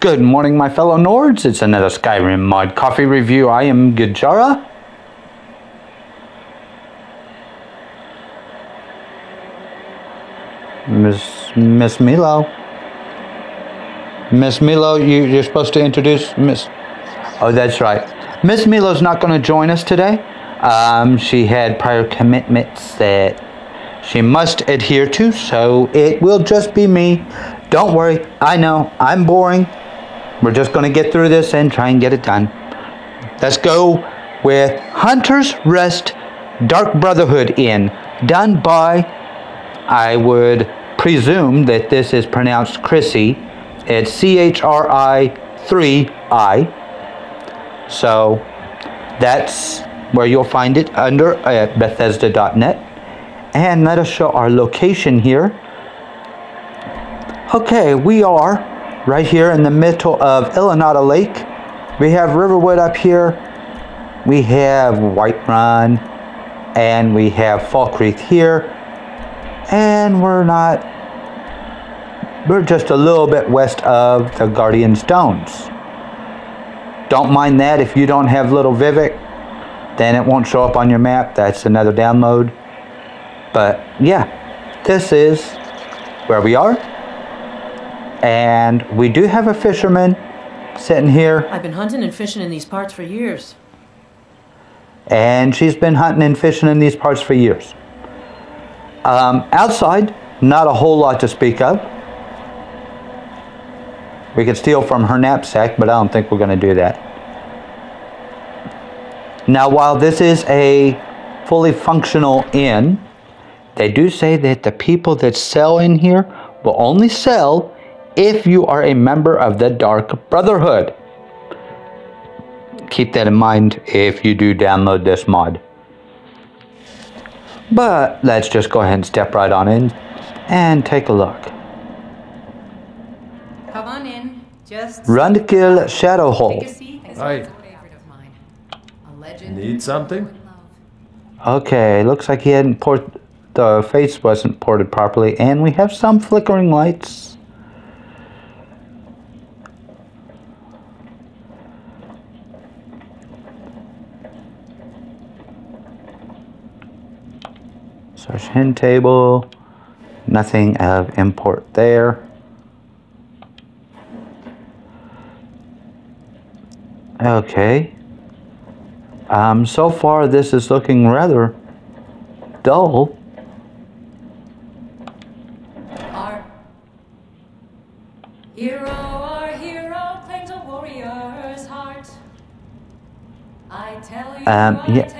Good morning, my fellow Nords. It's another Skyrim mod coffee review. I am Gijarah. Miss Miss Milo. Miss Milo, you, you're supposed to introduce Miss. Oh, that's right. Miss Milo's not going to join us today. Um, she had prior commitments that she must adhere to, so it will just be me. Don't worry. I know I'm boring. We're just going to get through this and try and get it done. Let's go with Hunter's Rest Dark Brotherhood Inn, done by, I would presume that this is pronounced Chrissy. It's C H R I 3 I. So that's where you'll find it under at Bethesda.net. And let us show our location here. Okay, we are right here in the middle of Ilinalta Lake. We have Riverwood up here. We have Whiterun. And we have Falkreath here. And we're not, we're just a little bit west of the Guardian Stones. Don't mind that if you don't have Little Vivec, then it won't show up on your map. That's another download. But yeah, this is where we are. And we do have a fisherman sitting here. I've been hunting and fishing in these parts for years. And she's been hunting and fishing in these parts for years. Um, outside, not a whole lot to speak of. We could steal from her knapsack, but I don't think we're going to do that. Now, while this is a fully functional inn, they do say that the people that sell in here will only sell if you are a member of the Dark Brotherhood. Keep that in mind if you do download this mod. But let's just go ahead and step right on in and take a look. Come on in. Just Rundkill Shadow Hole. take a Hi. one's a favorite of mine. A legend. Need something? Okay, looks like he hadn't port the face wasn't ported properly, and we have some flickering lights. Search hint table. Nothing of import there. Okay. Um, so far, this is looking rather dull. Our hero, our hero claims a warrior's heart. I tell you, Um, yeah.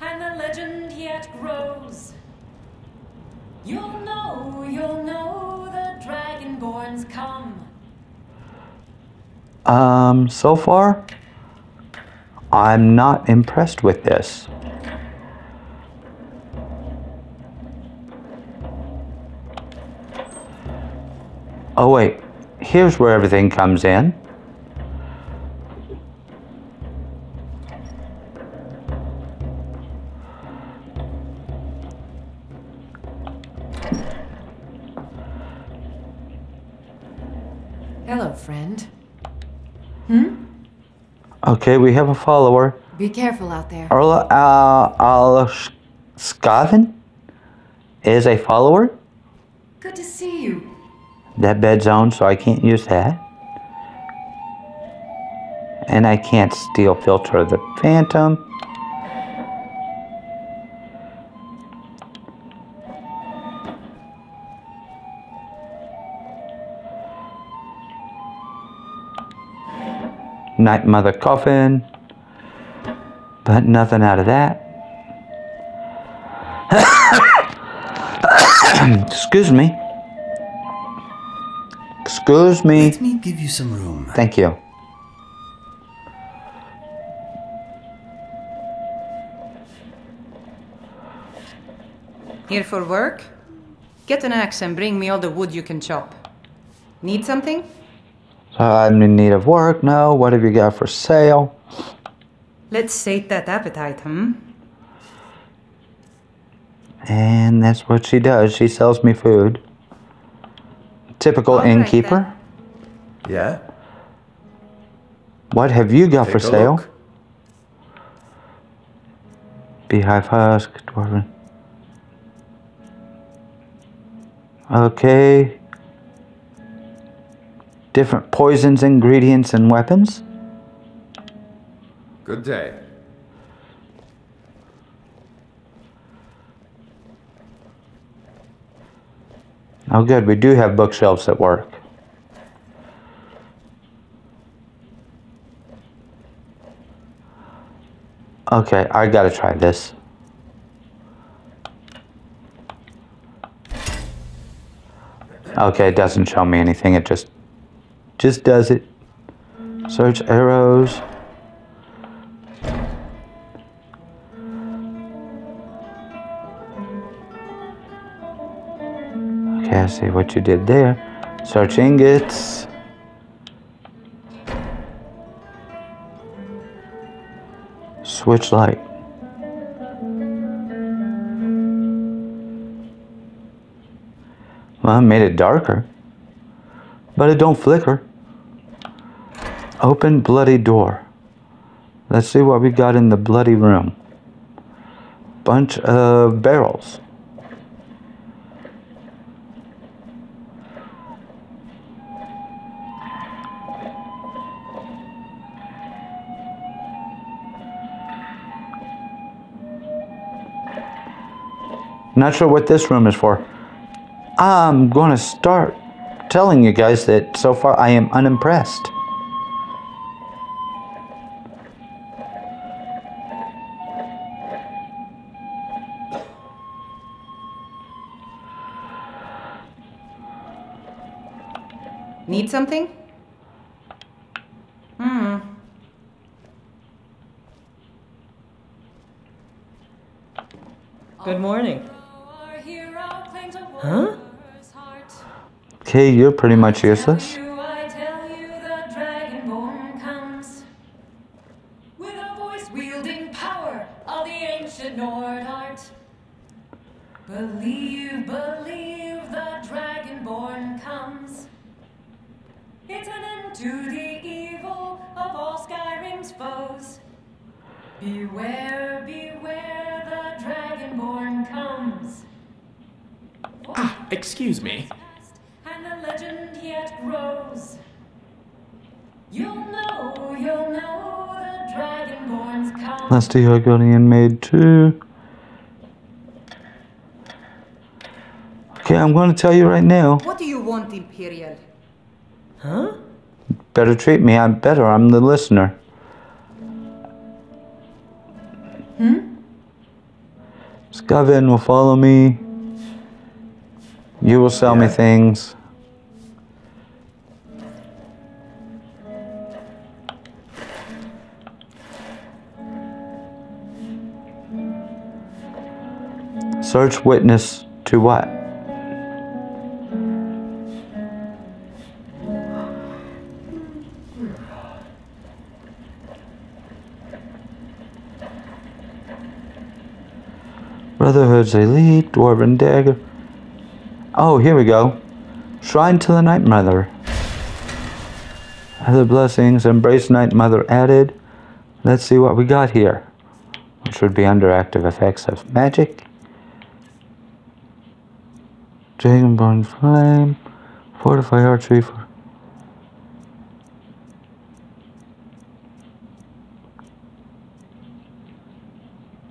and the legend yet grows. You'll know, you'll know the dragonborn's come. Um, so far, I'm not impressed with this. Oh wait, here's where everything comes in. Hello, friend. Hmm? Okay, we have a follower. Be careful out there. Orla uh, Al Skaven is a follower. Good to see you. That bed zone, so I can't use that. And I can't steal Philter of the phantom. Night Mother Coffin. But nothing out of that. Excuse me. Excuse me. Let me give you some room. Thank you. Here for work? Get an axe and bring me all the wood you can chop. Need something? So I'm in need of work. No. What have you got for sale? Let's sate that appetite, hmm? And that's what she does. She sells me food. Typical All right, innkeeper. Yeah? What have you got Take for sale? look. Beehive husk, dwarven. Okay. Different poisons, ingredients, and weapons. Good day. Oh, good. We do have bookshelves at work. Okay, I gotta try this. Okay, it doesn't show me anything. It just just does it. Search arrows. Okay, I see what you did there. Search ingots. Switch light. Well, I made it darker. But it don't flicker. Open bloody door. Let's see what we got in the bloody room. Bunch of barrels. Not sure what this room is for. I'm going to start telling you guys that so far I am unimpressed. Need something? Hmm. Good morning. Our hero claims a Huh? warrior's. Okay, you're pretty much useless. Tell you, I tell you, the dragonborn comes with a voice wielding power of the ancient Nord art. Believe, believe, the dragonborn comes. It's an end to the evil of all Skyrim's foes. Beware, beware, the dragonborn comes. Ah, excuse me. past, and the legend yet grows. You'll know, you'll know the dragonborns come. Lusty Argonian Maid two. Okay, I'm going to tell you right now. What do you want, Imperial? Huh? Better treat me. I'm better. I'm the listener. Hmm? Skaven will follow me. You will sell me things. Search witness to what? Brotherhood's Elite, Dwarven Dagger. Oh, here we go. Shrine to the Night Mother. Other blessings, Embrace Night Mother added. Let's see what we got here. Which would be under active effects of magic. Dragonborn Flame. Fortify Archery for.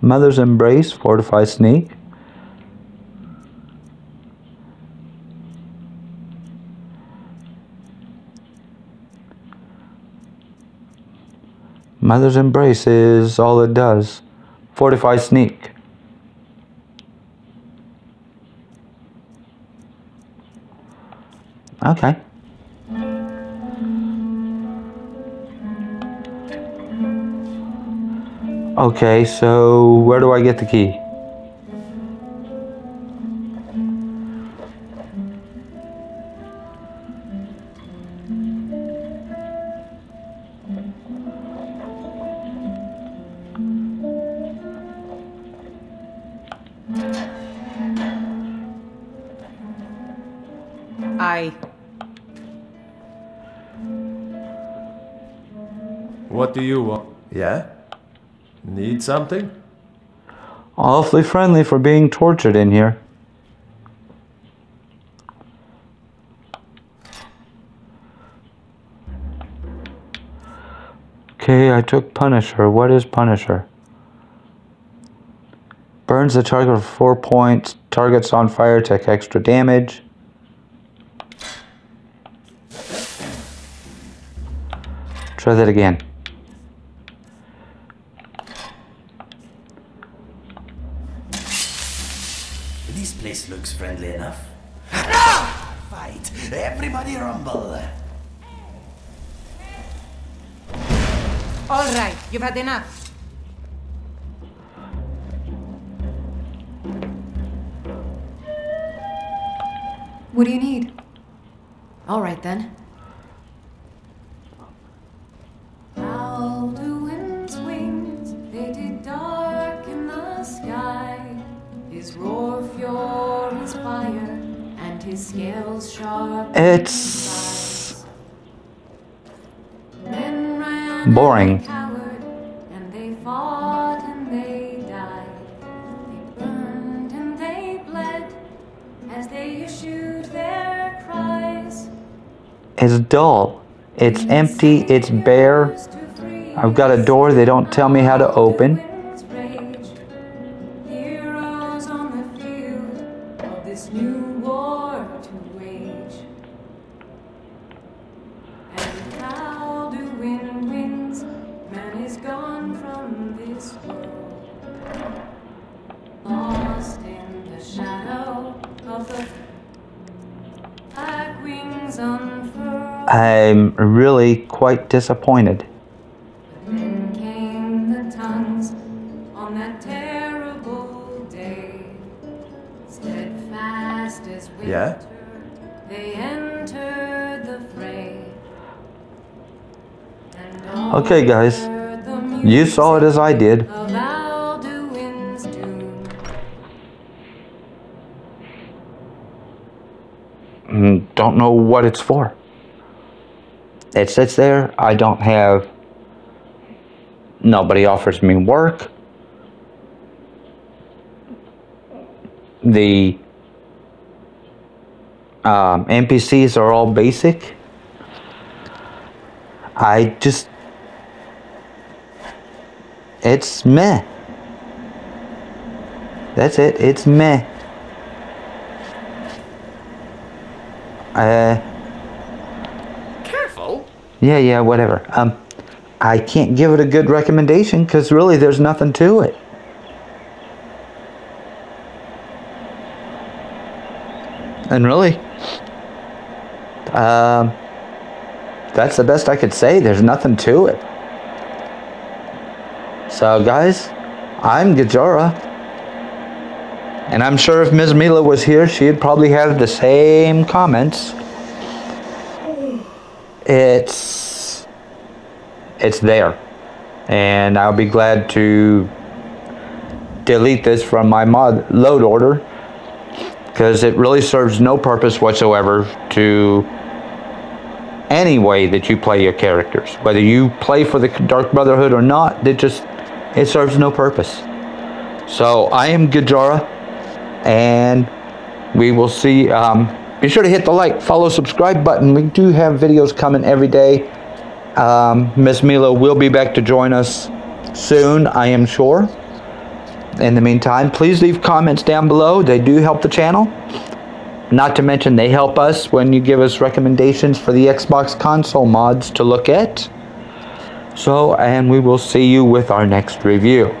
Mother's Embrace, Fortify Sneak. Mother's Embrace is all it does. Fortify Sneak. Okay. Okay, so where do I get the key? I. What do you want? Yeah? Need something? Awfully friendly for being tortured in here. Okay, I took Punisher. What is Punisher? Burns the target for four points. Targets on fire take extra damage. Try that again. This place looks friendly enough. Ah! Fight! Everybody rumble! All right, you've had enough. What do you need? All right then. Their cries. it's dull. It's empty. It's bare. I've got a door they don't tell me how to open. This new war to wage. And Alduin wins, man is gone from this world. Lost in the shadow of the black wings unfurled. I'm really quite disappointed. Then came the tongues on that terrible Steadfast as winter, Yeah? they entered the fray. Okay, guys. You saw it as I did. music of Alduin's doom. Mm, Don't know what it's for. It sits there. I don't have. Nobody offers me work. The um, NPCs are all basic. I just. It's meh. That's it. It's meh. Uh. Careful! Yeah, yeah, whatever. Um, I can't give it a good recommendation because really there's nothing to it. And really, um, that's the best I could say. There's nothing to it. So, guys, I'm Gijarah. And I'm sure if Ms. Mila was here, she'd probably have the same comments. It's it's there. And I'll be glad to delete this from my mod load order because it really serves no purpose whatsoever to any way that you play your characters. Whether you play for the Dark Brotherhood or not, it just it serves no purpose. So I am Gijarah, and we will see. Um, be sure to hit the like, follow, subscribe button. We do have videos coming every day. Um, Miss Mila will be back to join us soon, I am sure. In the meantime, please leave comments down below. They do help the channel. Not to mention, they help us when you give us recommendations for the Xbox console mods to look at. So, and we will see you with our next review.